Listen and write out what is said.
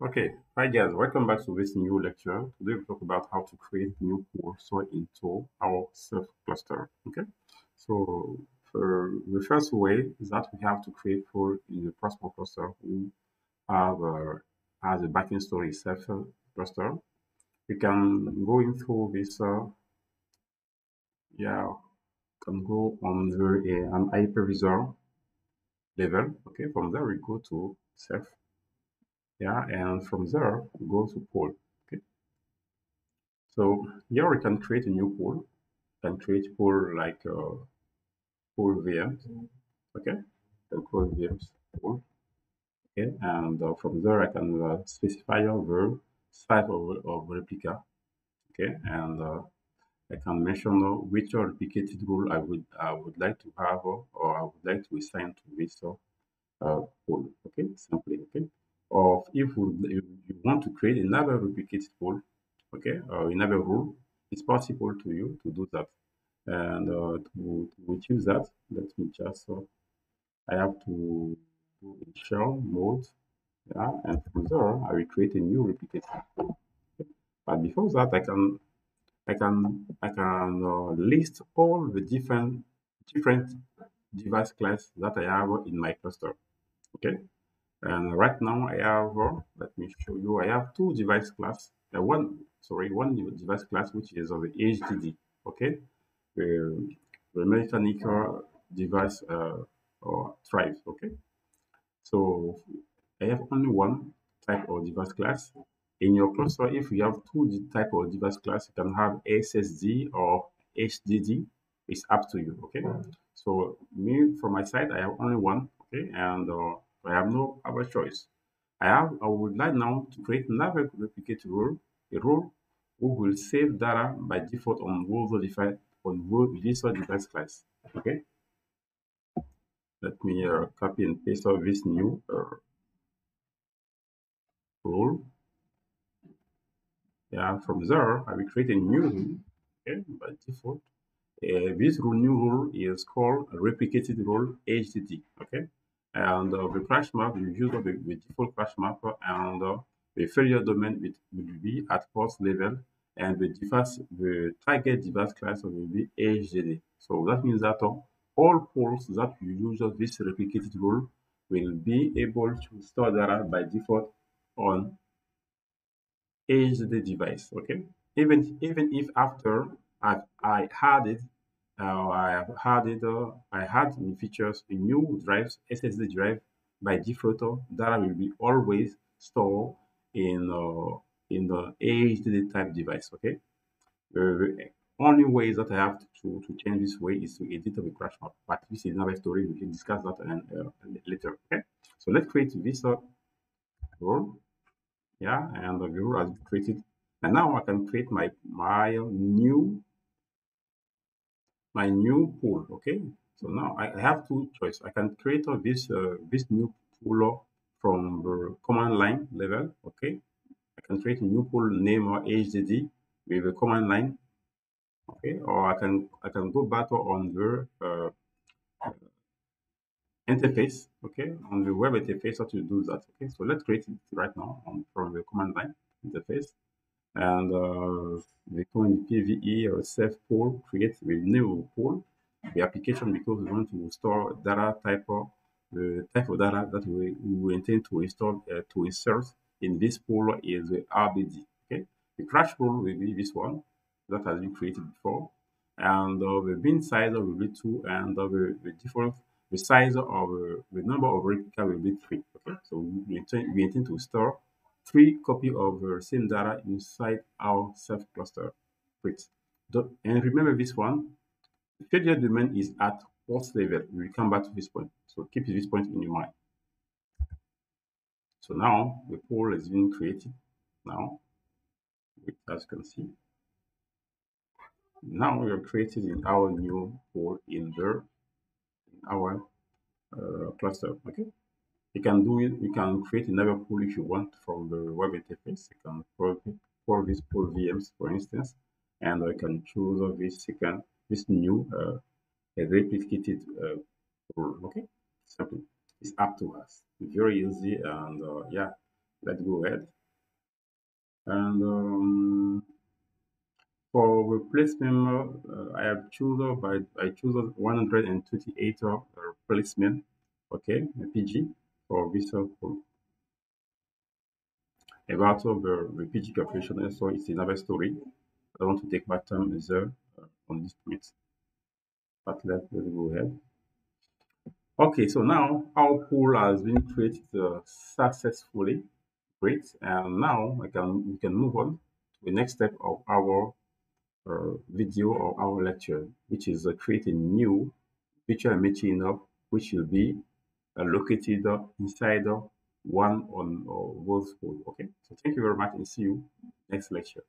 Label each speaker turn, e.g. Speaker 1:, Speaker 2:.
Speaker 1: Okay, hi guys, welcome back to this new lecture. Today we talk about how to create new pools into our Ceph cluster. Okay, so for the first way is that we have to create pool in the Proxmox cluster who have uh, as a backend story Ceph cluster. We can go into this, uh, yeah, can go on the uh, an hypervisor level. Okay, from there we go to Ceph yeah and from there go to pool okay? So here we can create a new pool. Can create pool like uh, pool vms okay? Can call vms pool okay? And uh, from there i can uh, specify the size of, of replica okay? And uh, I can mention uh, which replicated rule I would I would like to have uh, or I would like to assign to this uh, pool. Okay, simply okay of if you, want to create another replicated pool, okay, or another rule, it's possible to you to do that. And uh, to, to achieve that, let me just, uh, I have to do in shell mode, yeah, and from there I will create a new replicated pool. But before that, I can, I can, I can uh, list all the different, different device class that I have in my cluster. Okay, and right now I have, uh, let me show you, I have two device class, uh, one, sorry, one device class, which is of the HDD, okay? The, the mechanical device uh, or drive, okay? So I have only one type of device class. In your cluster, if you have two type of device class, you can have SSD or HDD. It's up to you, okay? So me, from my side, I have only one, okay? And uh, I have no other choice. I have I would like now to create another replicate rule, a rule who will save data by default on user defined on user device class. Okay. Let me uh, copy and paste of this new uh, rule. Yeah, from there I will create a new rule. Okay, by default. Uh, this rule, new rule is called replicated rule HDD. Okay, and uh, the CRUSH map you use the, the default CRUSH map and uh, the failure domain will, be at port level and the device the target device class will be HDD. So that means that uh, all ports that you use this replicated rule will be able to store data by default on HDD device. Okay, even even if after I I added uh, I have added uh, I had in features a new drives SSD drive by default uh, data will be always stored in uh, in the HDD type device. Okay, the only way that I have to, to change this way is to edit the CRUSH map. But this is another story. We can discuss that and, uh, later. Okay, so let's create this uh, rule. Yeah, and the rule has created. And now I can create my my new my new pool okay? So now I have two choices. I can create this uh, this new pool from the command line level okay? I can create a new pool name or HDD with a command line okay? Or I can I can go back on the uh, interface okay? On the web interface how to do that okay? So let's create it right now on from the command line interface and uh, we call it PVE or Ceph pool, create a new pool, the application because we want to store data type of the type of data that we, we intend to install uh, to insert in this pool is the RBD. Okay, the crash pool will be this one that has been created before, and uh, the min size will be two, and uh, the, the default the size of uh, the number of replica will be three. Okay, so we intend, we intend to store three copy of the same data inside our Ceph cluster. Great. And remember this one, the failure domain is at port level. We will come back to this point. So keep this point in your mind. So now the pool has been created. Now, as you can see, now we are created in our new pool in there, in our uh, cluster. Okay. You can do it, you can create another pool if you want from the web interface. You can for this pool VMs, for instance, and I can choose this second, this new uh, replicated uh, rule. Okay, simple. It's up to us. Very easy, and uh, yeah, let's go ahead. And um, for replacement, uh, I have chosen by I choose 128 uh, replacement, okay, PG for visual code. About the, the PG calculation, so it's another story. I want to take my time there uh, on this point. But let, let's go ahead. Okay, so now our pool has been created uh, successfully. Great, and now I can we can move on to the next step of our uh, video or our lecture, which is uh, creating new virtual machine up, which will be uh, located inside one on those pool. Okay, so thank you very much and see you next lecture.